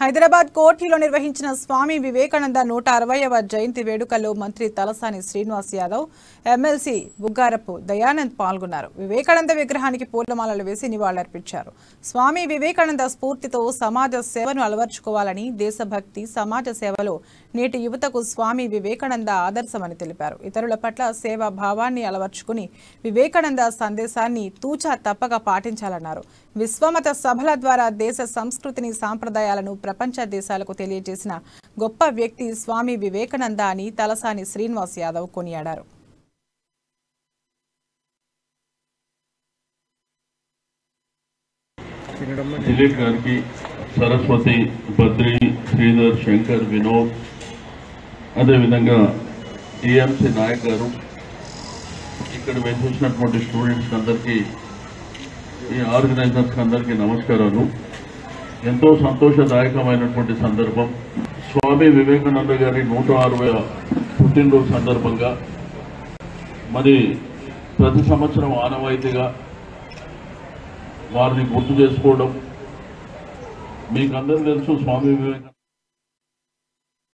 హైదరాబాద్ కోఠీలో నిర్వహించిన స్వామి వివేకానంద నూట అరవైవ జయంతి వేడుకల్లో మంత్రి తలసాని శ్రీనివాస్ యాదవ్ ఎమ్మెల్సీ బుగ్గారపు దయానంద్ పాల్గొన్నారు. వివేకానంద విగ్రహానికి పూలమాలలు వేసి నివాళులర్పించారు. స్వామి వివేకానంద స్ఫూర్తితో సమాజ సేవను అలవర్చుకోవాలని దేశభక్తి సమాజ సేవలో నేటి యువతకు స్వామి వివేకానంద ఆదర్శమని తెలిపారు. ఇతరుల పట్ల సేవా భావాన్ని అలవర్చుకుని వివేకానంద సందేశాన్ని తూచా తప్పక పాటించాలన్నారు. విశ్వమత సభల ద్వారా దేశ సంస్కృతిని సాంప్రదాయాలను ప్రపంచ దేశాలకు తెలియజేసిన గొప్ప వ్యక్తి స్వామి వివేకానంద అని తలసాని శ్రీనివాస్ యాదవ్ కొనియాడారు. దిలీప్ గారికి సరస్వతి బద్రి శ్రీధర్ శంకర్ వినోద్ అదేవిధంగా టిఎంసి నాయక్ గారు ఇక్కడ వేసేసినటువంటి స్టూడెంట్స్ అందరికీ ఈ ఆర్గనైజర్స్ అందరికీ నమస్కారాలు. ఎంతో సంతోషదాయకమైనటువంటి సందర్భం. స్వామి వివేకానంద గారి నూట అరవై పుట్టినరోజు సందర్భంగా మరి ప్రతి సంవత్సరం ఆనవాయితీగా వారిని గుర్తు చేసుకోవడం. మీకు తెలుసు స్వామి వివేకానంద